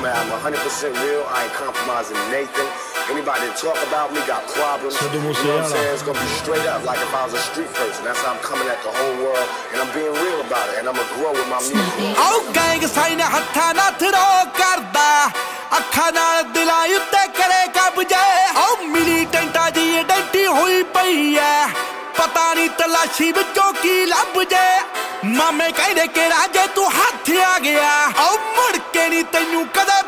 coming at 100% real. I ain't compromising Nathan. Anybody that talk about me got problems. So you know what I'm saying? It's gonna be straight up like if I was a street person. That's how I'm coming at the whole world. And I'm being real about it. And I'm gonna grow with my music. ਆਓ gang sign ਹੱਥਾਂ ਨਾਲ throw ਕਰਦਾ ਅੱਖਾਂ ਨਾਲ ਦਿਲਾਂ ਉੱਤੇ ਕਰੇ ਕਬਜੇ ਆਓ ਮਿਲੀਟੈਂਟਾ ਦੀ ਆਇਡੈਂਟੀ ਹੋਈ ਪਈ ਐ ਪਤਾ ਨਹੀਂ ਤਲਾਸ਼ੀ ਵਿੱਚੋਂ ਕੀ ਲੱਭ ਜੇ ਮਾਮੇ ਕਹਿੰਦੇ ਕਿ ਰਾਜੇ ਤੂੰ ਹੱਥ ਆ ਗਿਆ। ਆਓ ਮੁੜ ਕੇ ਨਹੀਂ ਤੈਨੂੰ ਕਦੇ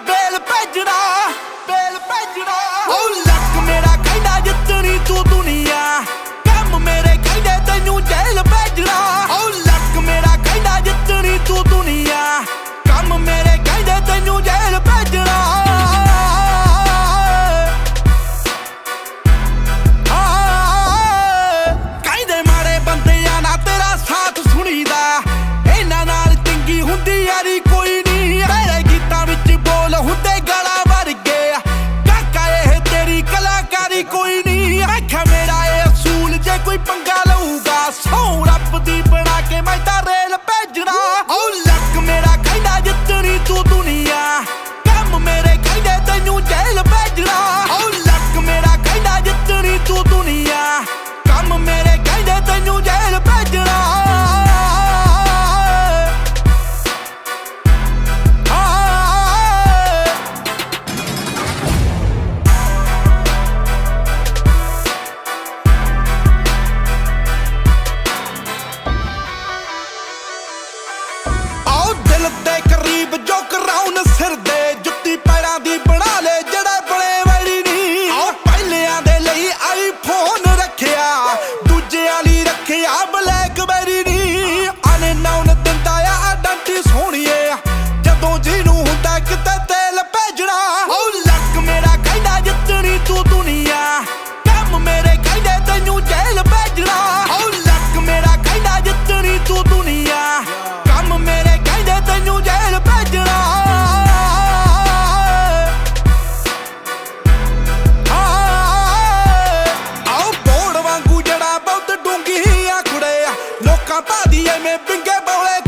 DJ me pingue pra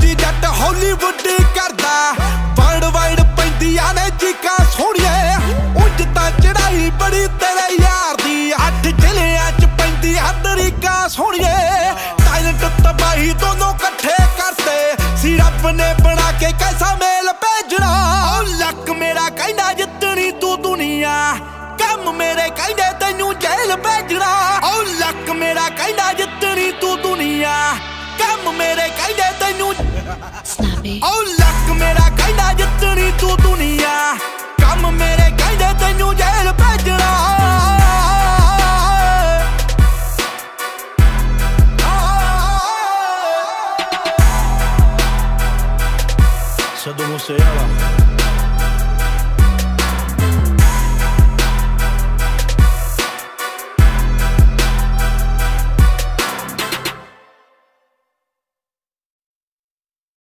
ਜੀ ਜੱਟ ਹਾਲੀਵੁੱਡ ਕਰਦਾ। ਵਰਲਡ ਵਾਈਡ ਪੈਂਦੀਆਂ ਨੇ ਚੀਕਾਂ ਸੋਹਣੀਏ। ਉਂਝ ਤਾਂ ਚੜਾਈ ਬੜੀ ਤੇਰੇ ਯਾਰ ਦੀ। ਅੱਠ ਜ਼ਿਲ੍ਹਿਆਂ ਚ ਪੈਂਦੀ ਹਦਰੀਕਾ ਸੋਹਣੀਏ। ਟੈਲੈਂਟ ਤਬਾਹੀ ਦੋਨੋਂ ਇਕੱਠੇ ਕਰਤੇ ਸੀ ਰੱਬ ਨੇ ਬਣਾ ਕੇ ਕੈਸਾ ਮੇਲ ਭੇਜਣਾ। ਓ ਲੱਕ ਮੇਰਾ ਕਹਿੰਦਾ ਜਿੱਤਣੀ ਤੂੰ ਦੁਨੀਆ। ਕੰਮ ਮੇਰੇ ਕਹਿੰਦੇ ਤੈਨੂੰ ਜੇਲ੍ਹ ਭੇਜਣਾ। ਓ ਲੱਕ ਮੇਰਾ ਕਹਿੰਦਾ ਜਿੱਤਣੀ ਤੂੰ ਦੁਨੀਆ। ਕੰਮ ਮੇਰੇ ਕਹਿੰਦੇ ਤੈਨੂੰ. ਓ ਲੱਕ ਮੇਰਾ ਕਹਿੰਦਾ ਜਿੱਤਣੀ ਤੂੰ ਦੁਨੀਆ। ਕੰਮ ਮੇਰੇ ਕਹਿੰਦੇ ਤੈਨੂੰ ਜੇਲ੍ਹ ਭੇਜਣਾ। Sado Museyala